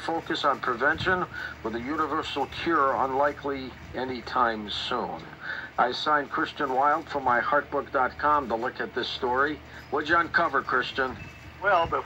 focus on prevention with a universal cure unlikely anytime soon. I signed Christian Wild from myheartbook.com to look at this story. What'd you uncover, Christian? Well, the